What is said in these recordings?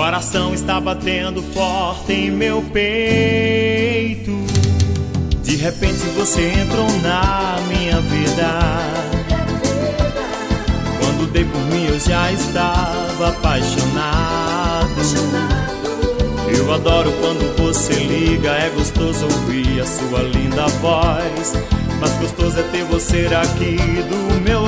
Coração está batendo forte em meu peito. De repente você entrou na minha vida. Quando dei por mim eu já estava apaixonado. Eu adoro quando você liga, é gostoso ouvir a sua linda voz. Mas gostoso é ter você aqui do meu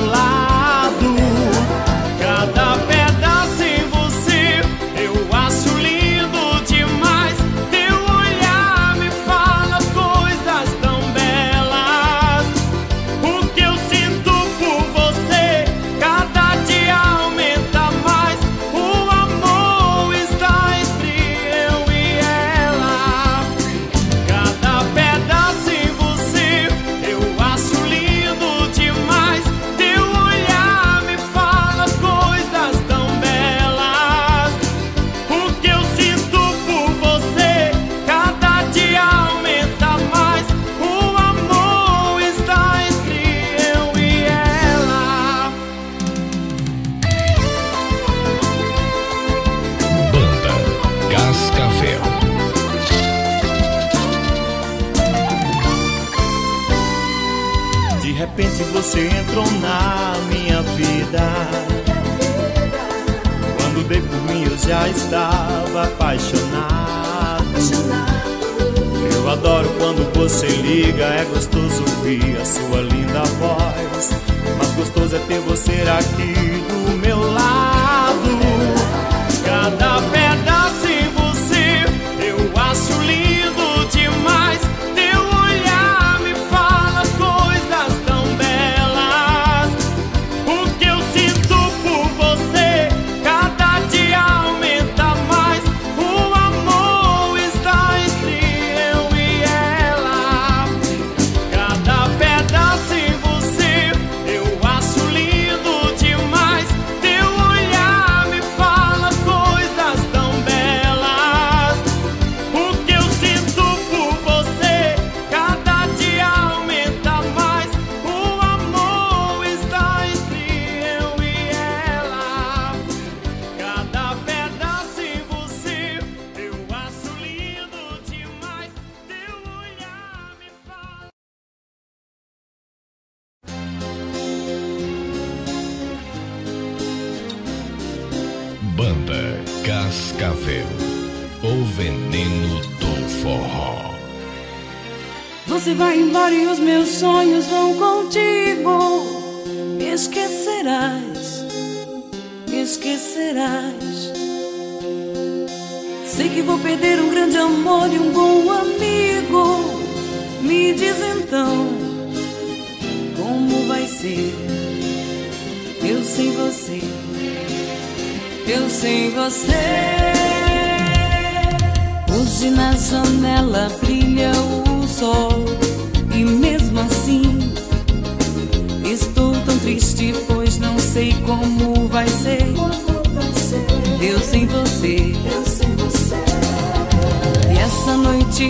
aqui.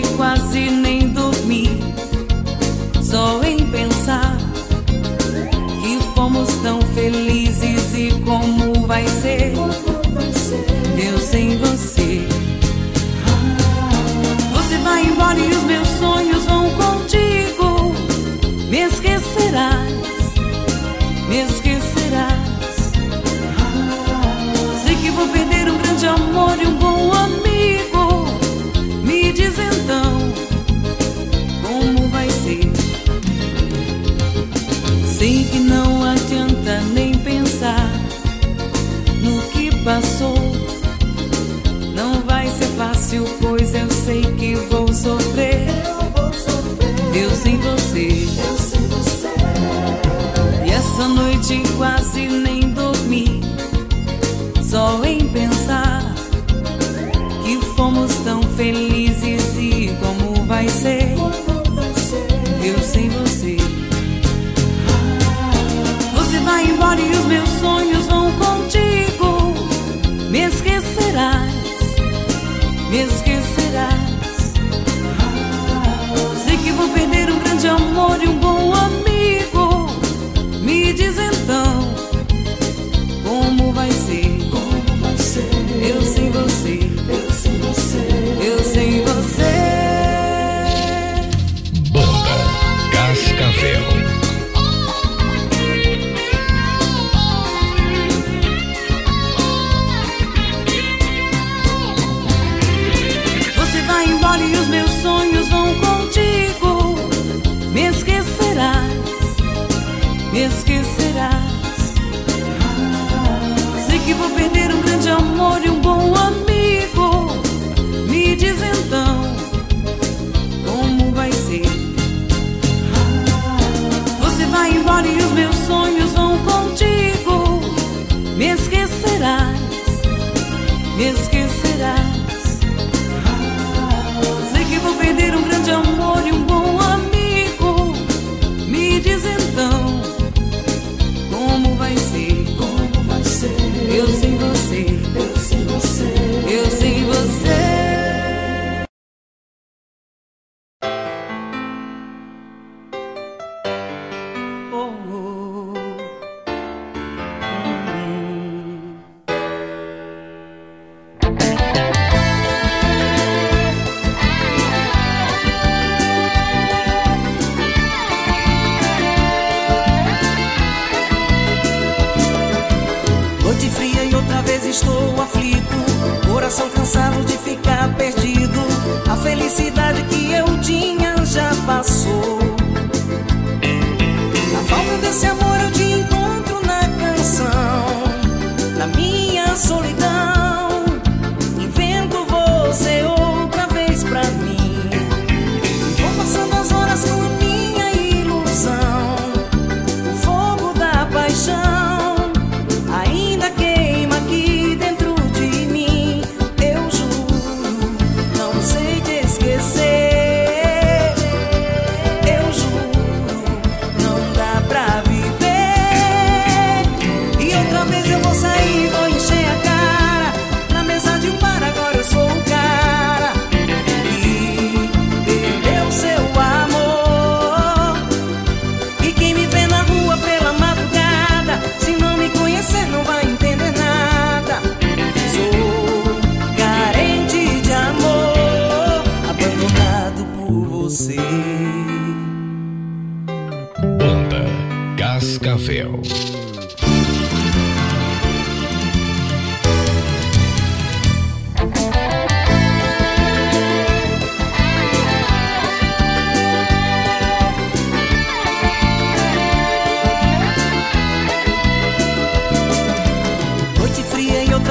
quase estou aflito, coração cansado de ficar perdido. A felicidade que eu tinha já passou.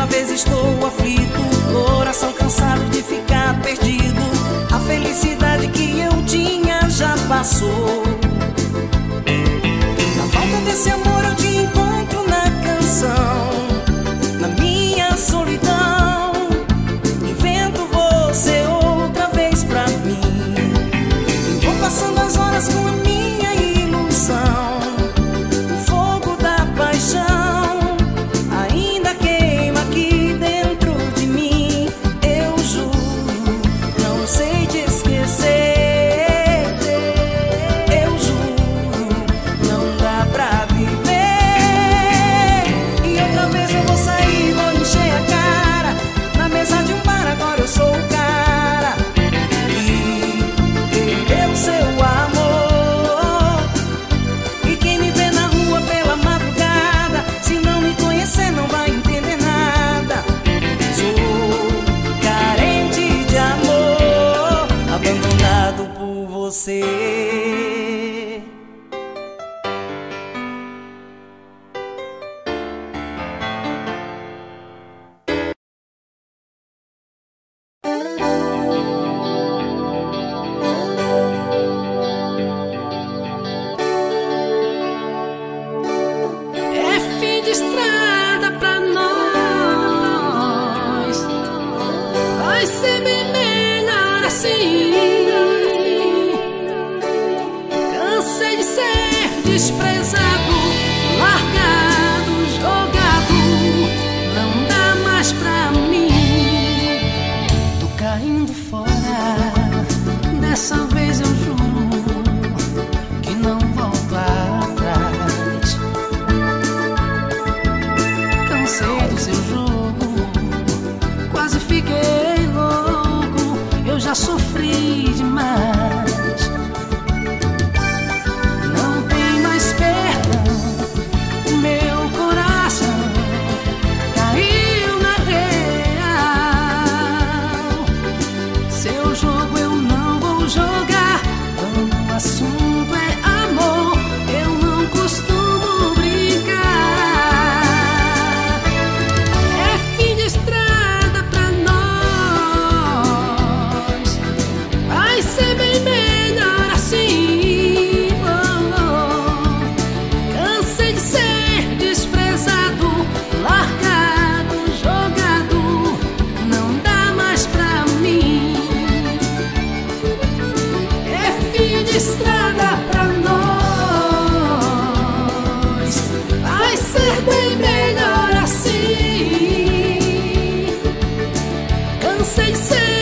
Outra vez estou aflito, coração cansado de ficar perdido. A felicidade que eu tinha já passou. Na falta desse amor Recebe seçsin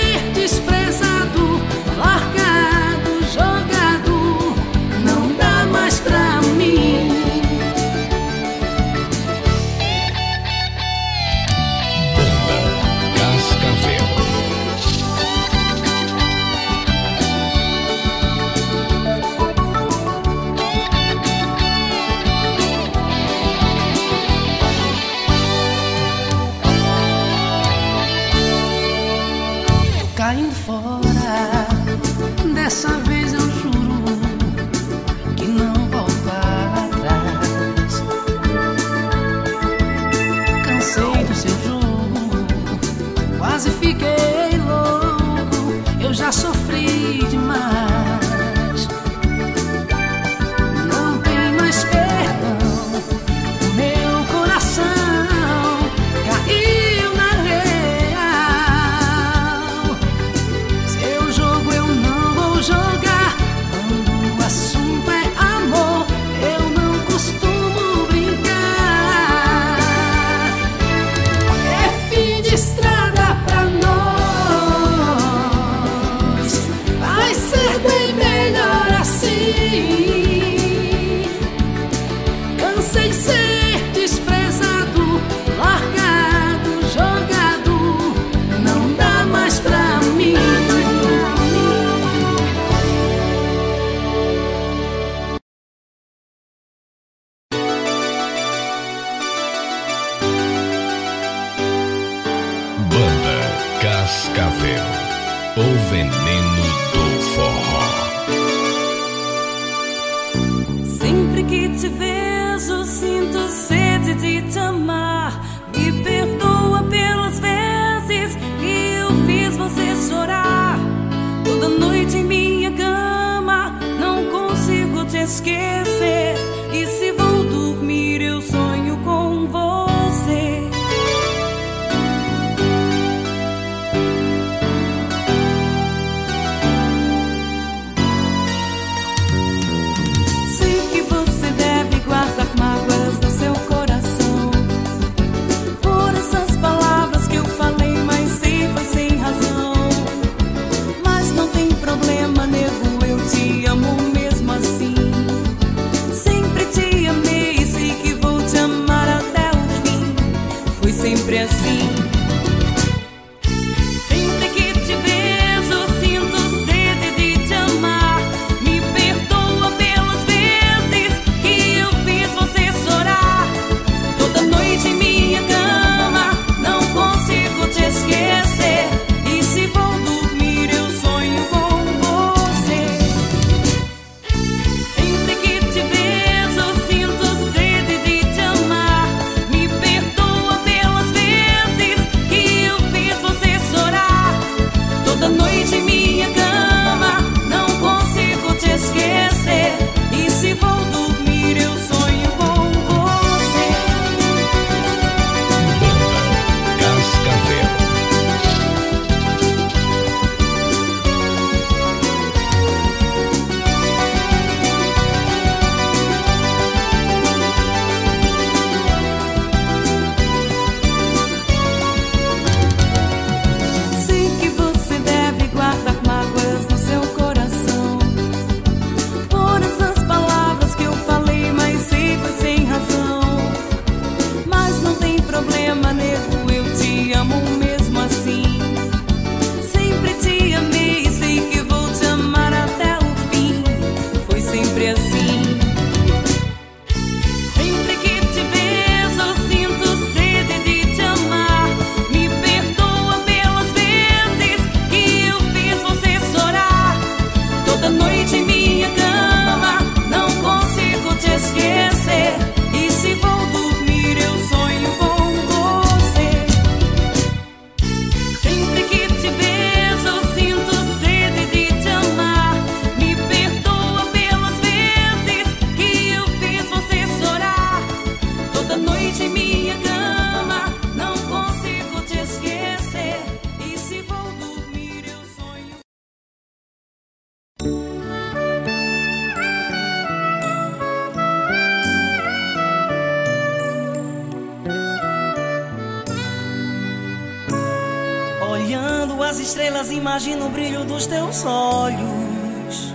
Imagino o brilho dos teus olhos.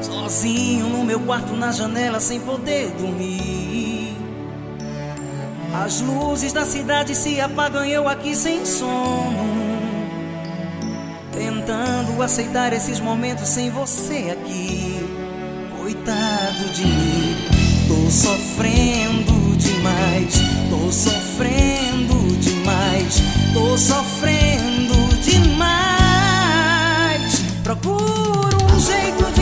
Sozinho no meu quarto, na janela, sem poder dormir. As luzes da cidade se apagam eu aqui sem sono. Tentando aceitar esses momentos sem você aqui. Coitado de mim, tô sofrendo demais. Tô sofrendo demais. Tô sofrendo. Procuro um jeito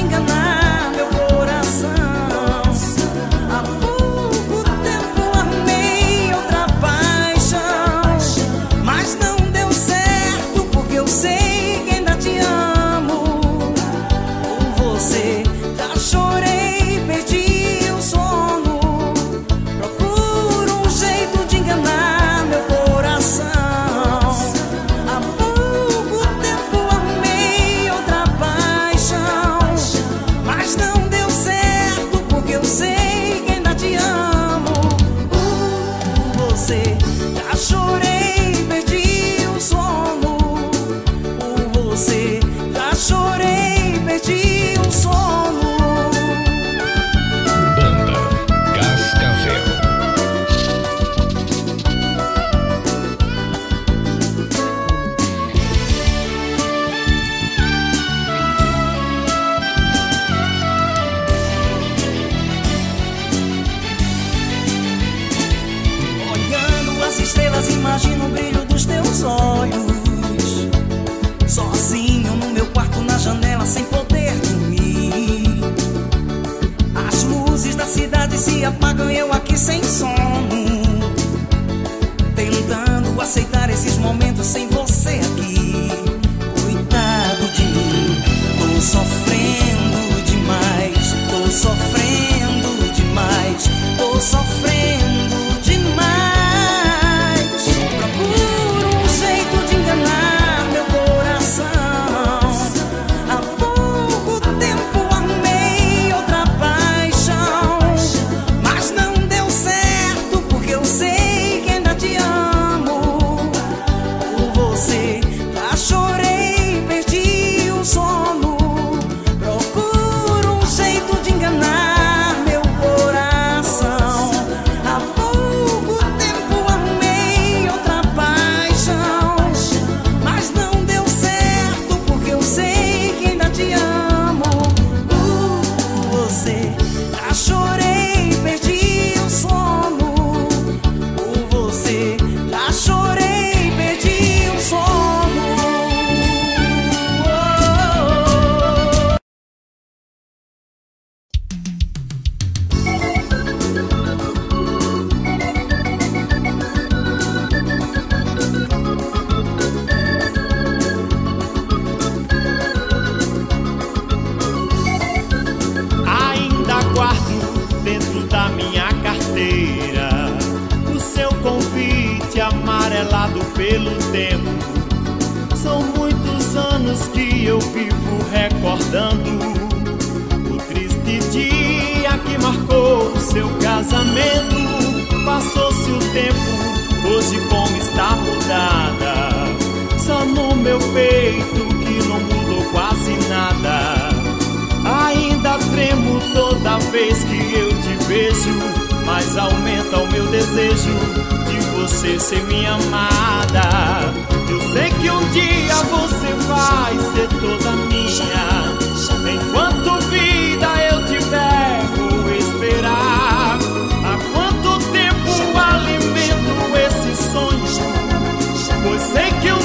Você que eu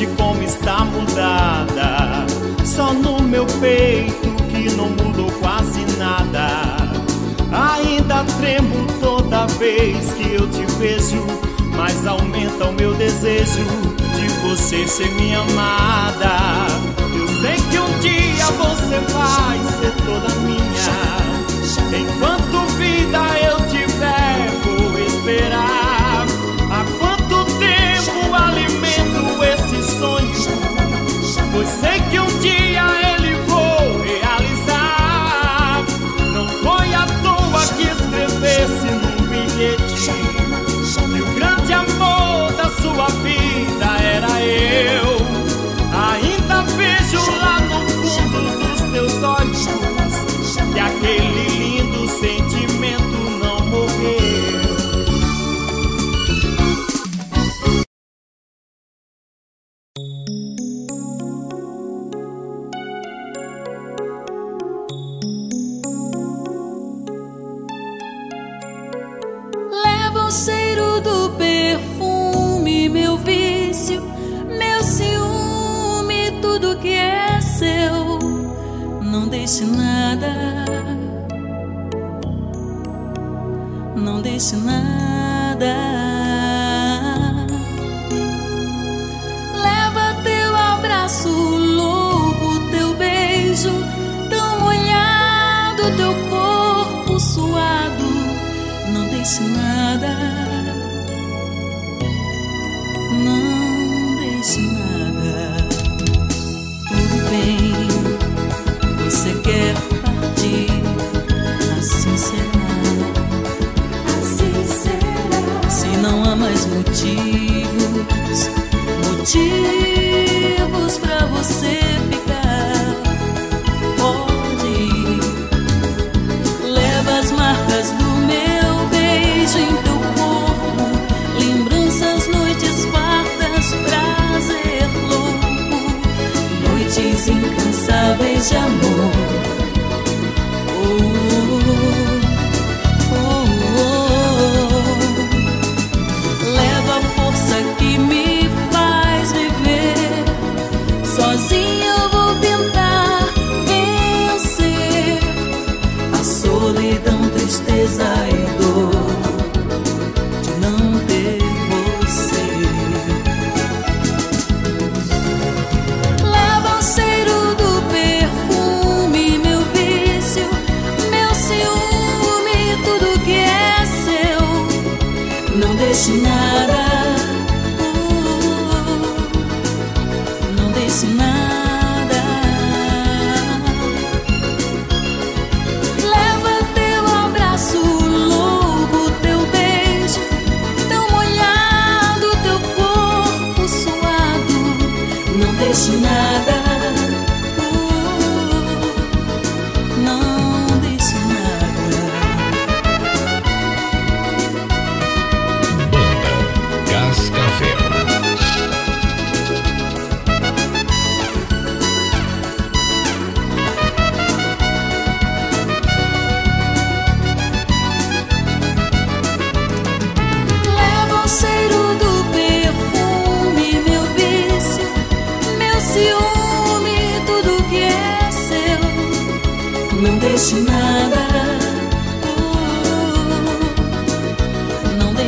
Hoje como está mudada? Só no meu peito que não mudou quase nada. Ainda tremo toda vez que eu te vejo Mas aumenta o meu desejo De você ser minha amada. Eu sei que um dia você vai ser toda minha. Enquanto vida eu tiver vou esperar.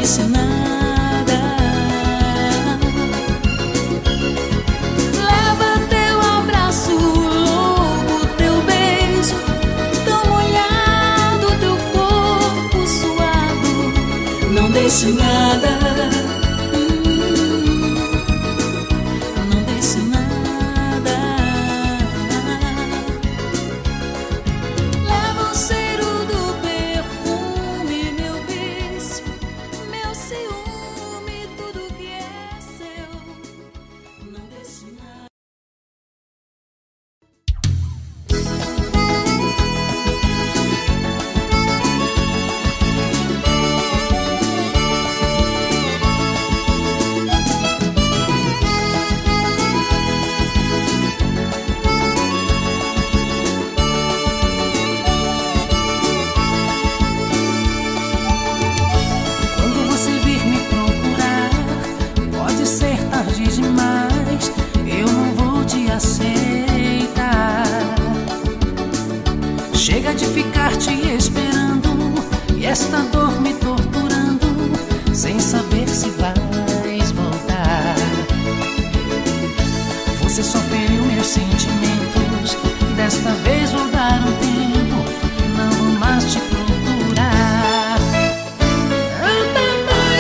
ensinar.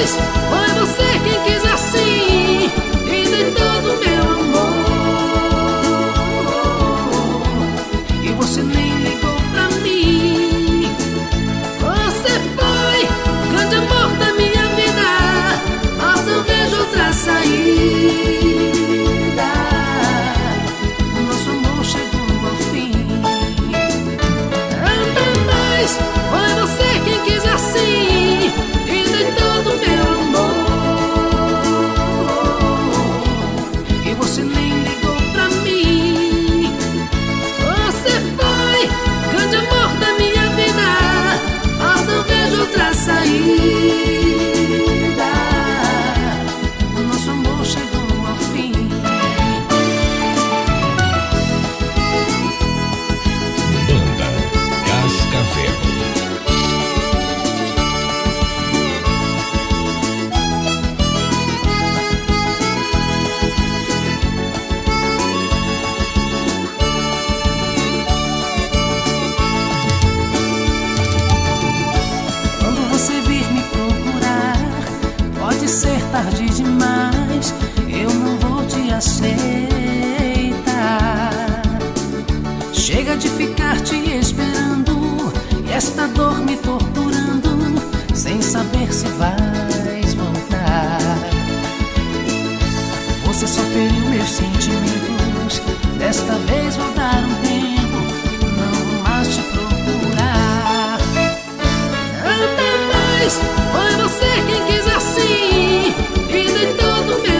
Boys. outro sair. Você só feriu meus sentimentos Desta vez vou dar um tempo Não vou mais te procurar Até mais Foi você quem quis assim E todo. no meu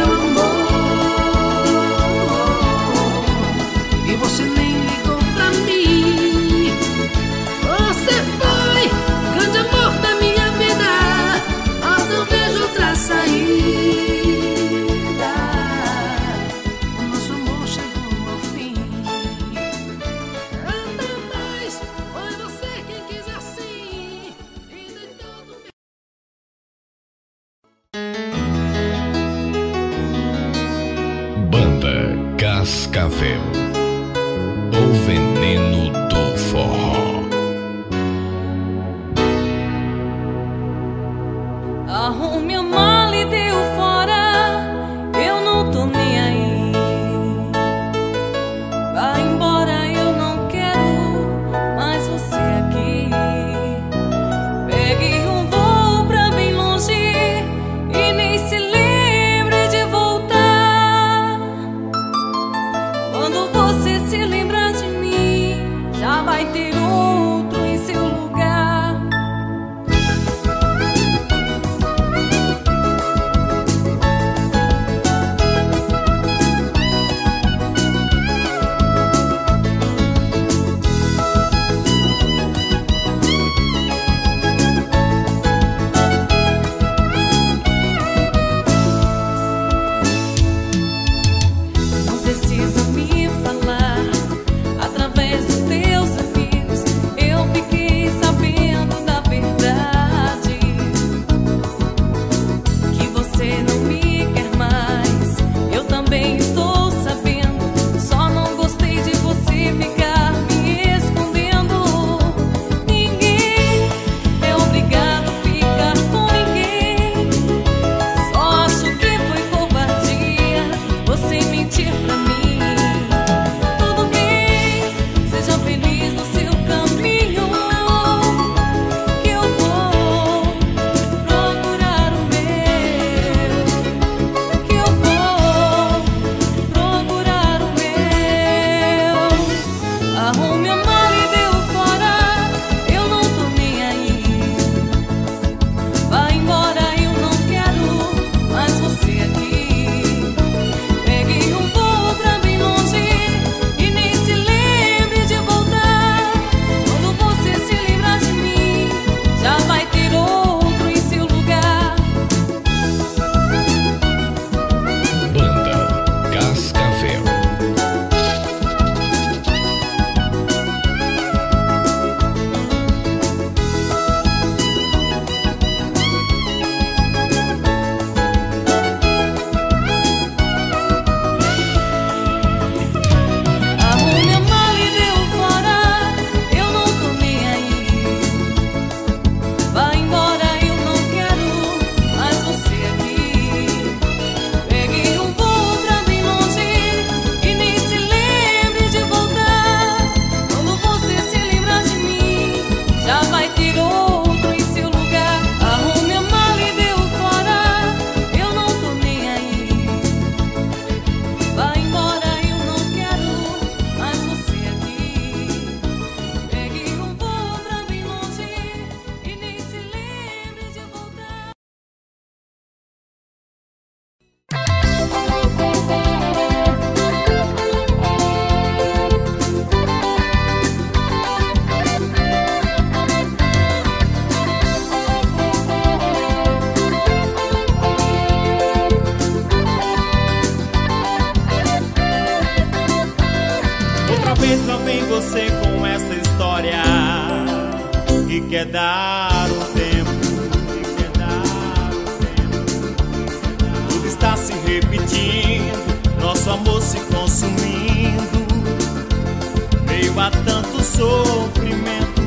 sofrimento.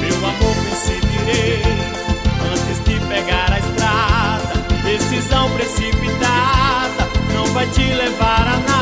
Meu amor, perseguirei antes de pegar a estrada. Decisão precipitada não vai te levar a nada.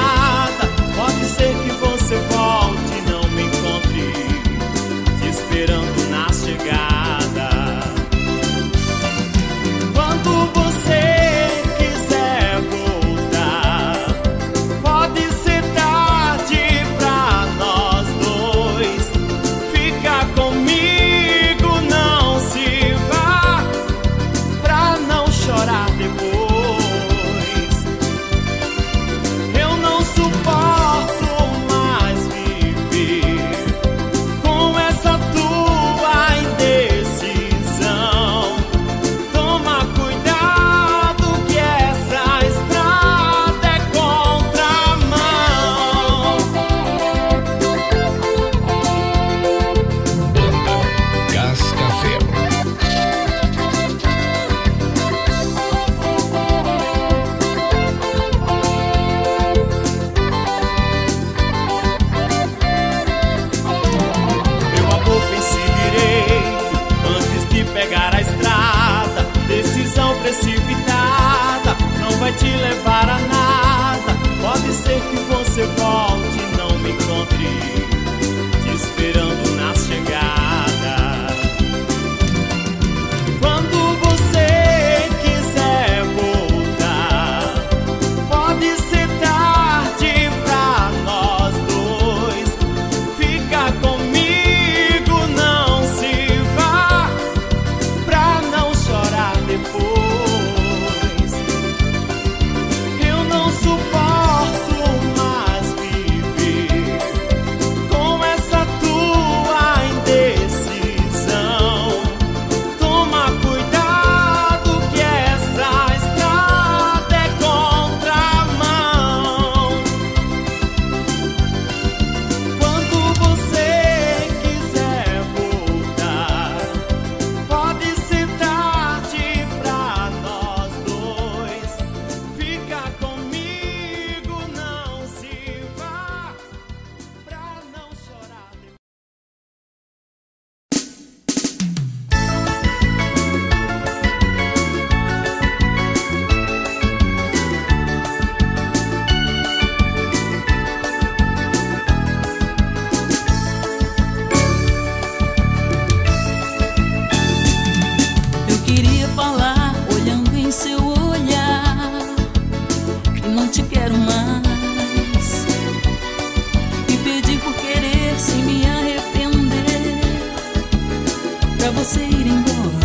pra você ir embora.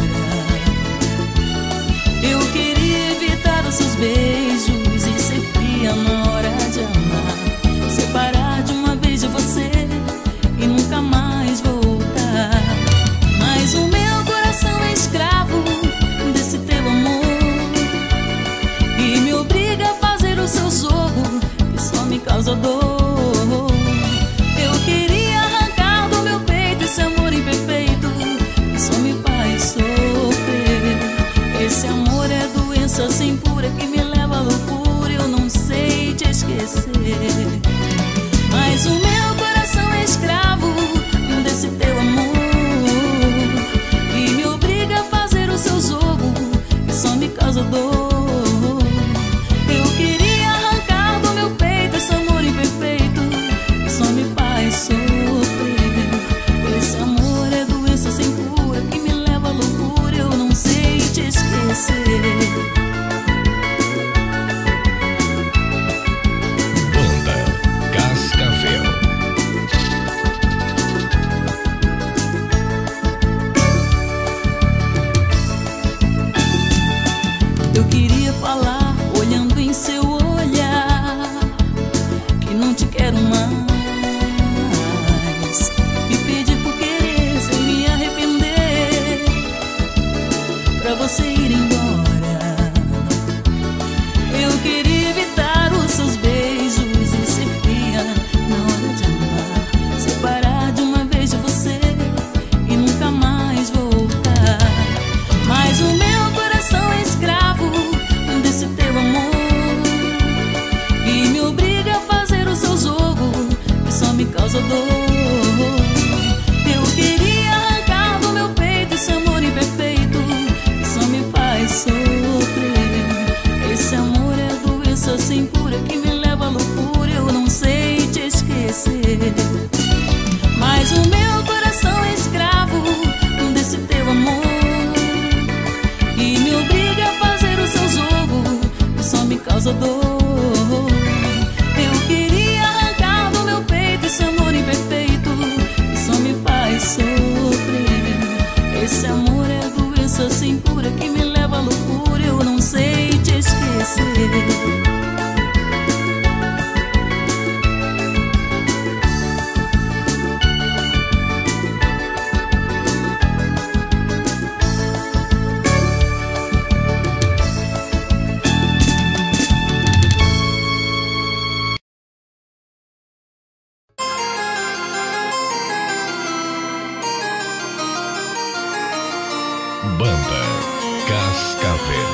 Cascavel,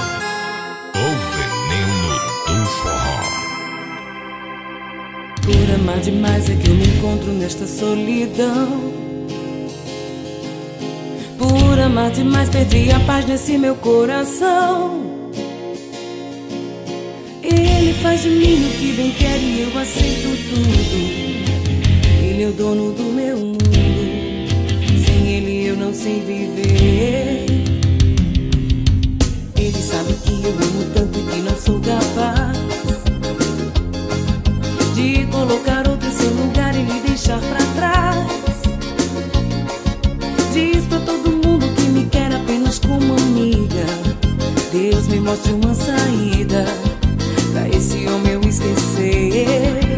o veneno do forró. Por amar demais é que eu me encontro nesta solidão. Por amar demais perdi a paz nesse meu coração. Ele faz de mim o que bem quer e eu aceito tudo. Ele é o dono do meu mundo. Sem ele eu não sei viver que sabe que eu amo tanto que não sou capaz de colocar outro em seu lugar e me deixar pra trás. Diz pra todo mundo que me quer apenas como amiga. Deus me mostre uma saída pra esse homem eu esquecer.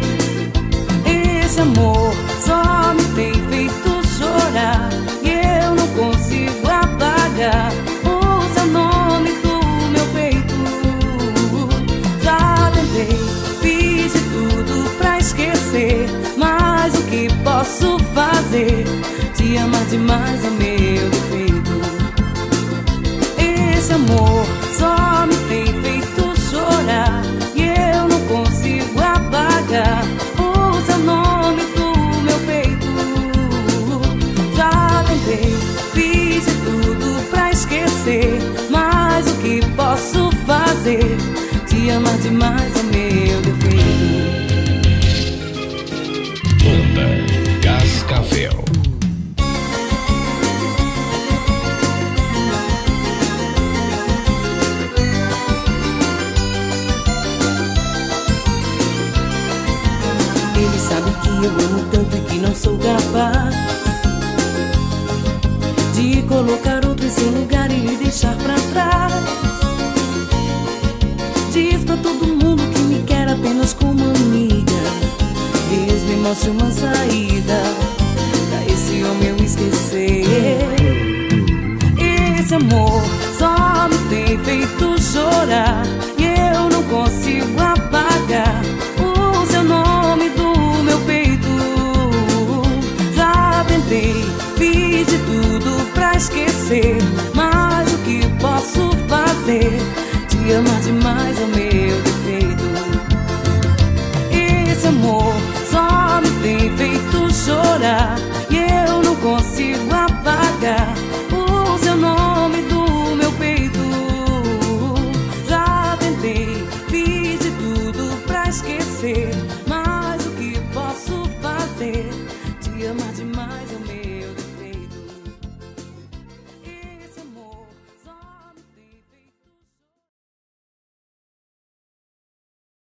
Esse amor só me tem. posso fazer? Te amar demais o meu defeito. Esse amor só me tem feito chorar e eu não consigo apagar o seu nome do meu peito. Já tentei, fiz de tudo pra esquecer, mas o que posso fazer? Te amar demais